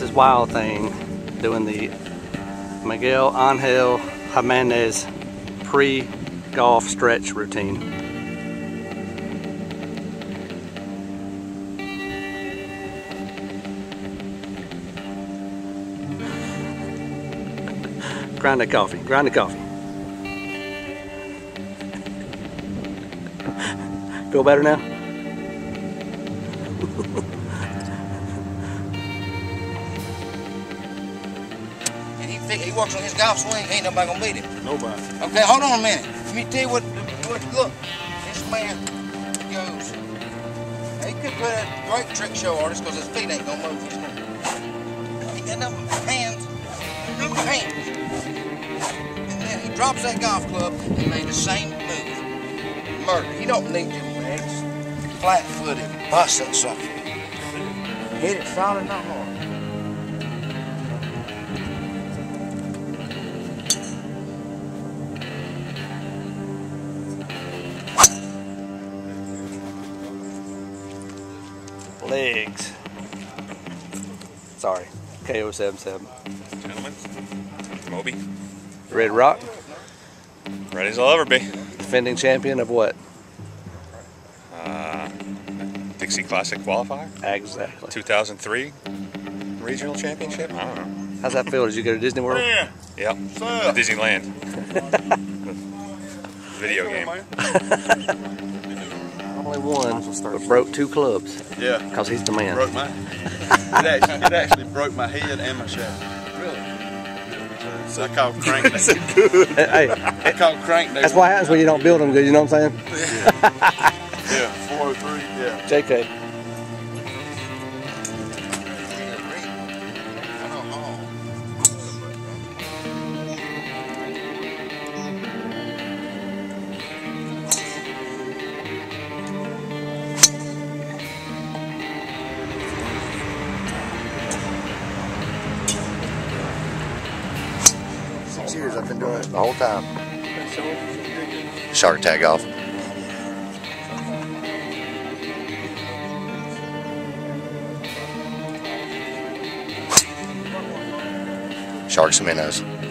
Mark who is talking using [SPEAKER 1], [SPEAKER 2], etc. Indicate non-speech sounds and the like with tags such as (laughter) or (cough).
[SPEAKER 1] Is Wild Thing doing the Miguel Angel Jimenez pre-golf stretch routine. Grind that coffee, grind the coffee. Feel better now? (laughs)
[SPEAKER 2] And he, works on his golf swing, ain't nobody gonna beat him.
[SPEAKER 3] Nobody.
[SPEAKER 2] Okay, hold on a minute. Let me tell you what, what look, this man goes. He could put a great trick show artist because his feet ain't gonna move. He's gonna, he got enough hands, enough hands. And then he drops that golf club and made the same move. Murder. He don't need them legs. Flat footed, busting something. Hit it solid, not hard.
[SPEAKER 1] Legs. Sorry. KO77.
[SPEAKER 4] Gentlemen, Moby,
[SPEAKER 1] Red Rock,
[SPEAKER 4] ready as I'll ever be.
[SPEAKER 1] defending champion of what?
[SPEAKER 4] Uh, Dixie Classic qualifier,
[SPEAKER 1] Exactly.
[SPEAKER 4] 2003 regional championship. I don't know.
[SPEAKER 1] How's that feel? Did you go to Disney World?
[SPEAKER 3] Yeah.
[SPEAKER 4] Yep, Disneyland. (laughs) Video game. (laughs)
[SPEAKER 1] Only one, but broke two clubs
[SPEAKER 3] Yeah.
[SPEAKER 1] because he's the man.
[SPEAKER 3] Broke my. It actually, it actually broke my head and my shaft. Really? So I called Krank. (laughs)
[SPEAKER 1] Hey,
[SPEAKER 3] I called Krank.
[SPEAKER 1] that's what happens when you don't build them good. You know what I'm saying?
[SPEAKER 3] Yeah. Yeah. 403. Yeah.
[SPEAKER 1] JK.
[SPEAKER 5] Years I've been doing it the whole time. Shark tag off. Sharks and minnows.